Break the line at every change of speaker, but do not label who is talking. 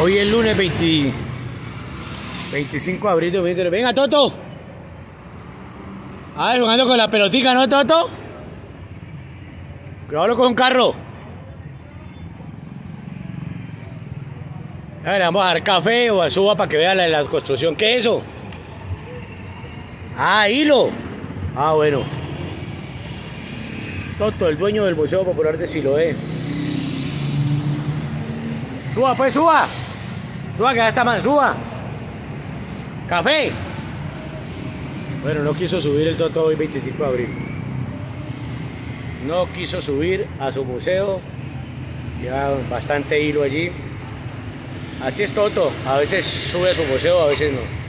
Hoy es lunes 20 25 de abril de 2023. Venga, Toto. A ver, jugando con la pelotica, ¿no, Toto? Cuidado con un carro. A ver, vamos a dar café o a suba para que vea la, la construcción. ¿Qué es eso? Ah, hilo. Ah, bueno. Toto, el dueño del Museo Popular de Siloé. Suba, pues, suba. Suba, que está mal, suba. Café. Bueno, no quiso subir el Toto hoy 25 de abril. No quiso subir a su museo. Lleva bastante hilo allí. Así es Toto. A veces sube a su museo, a veces no.